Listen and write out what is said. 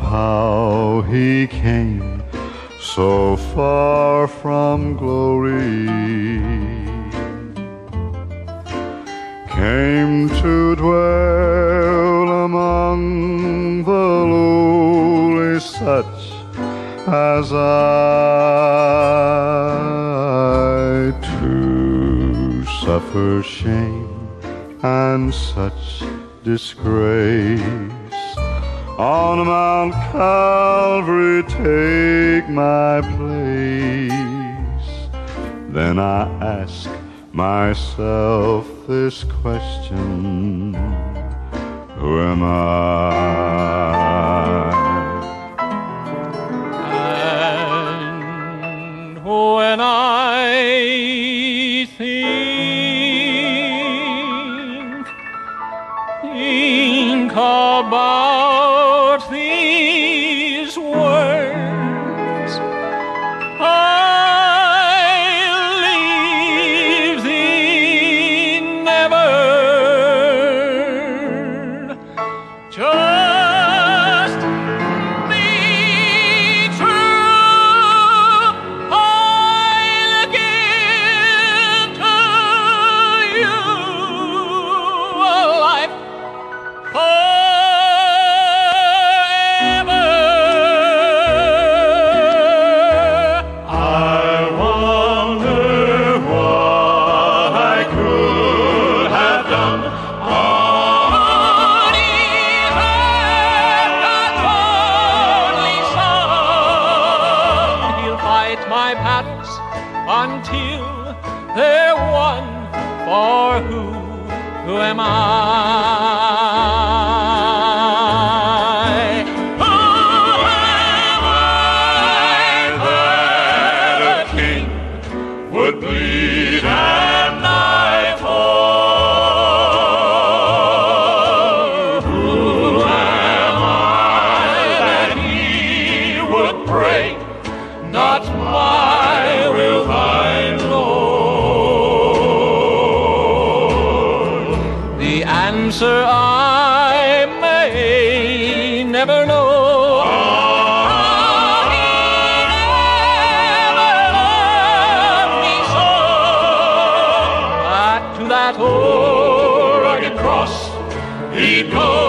how he came so far from glory. Came to dwell among the lowly such as I to suffer shame and such disgrace. On Mount Calvary, take my place. Then I ask myself this question Who am I? And when I think about my battles until they're won. For who, who am I? Answer I may never know. That old rugged cross he'd go.